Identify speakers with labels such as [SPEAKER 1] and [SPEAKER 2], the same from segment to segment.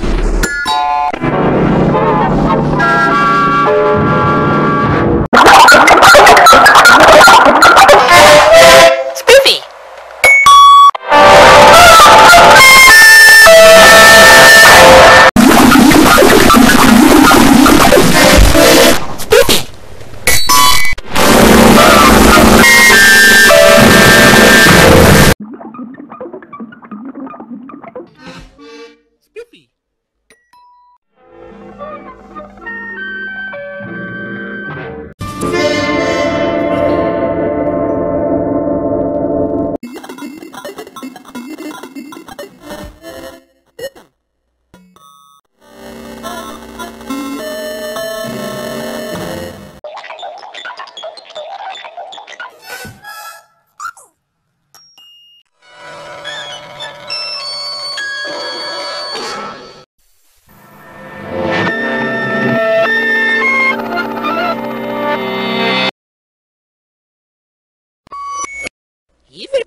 [SPEAKER 1] Thank
[SPEAKER 2] you.
[SPEAKER 3] Even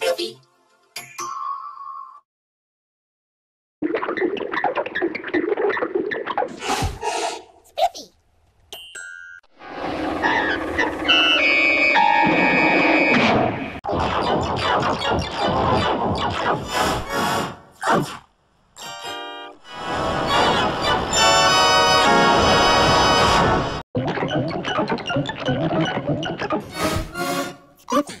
[SPEAKER 3] Ruby.
[SPEAKER 2] nothing.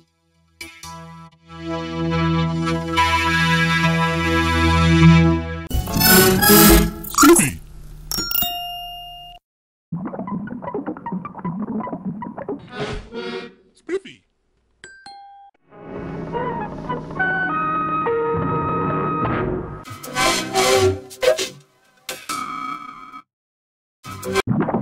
[SPEAKER 2] Yuki! Spiffy! you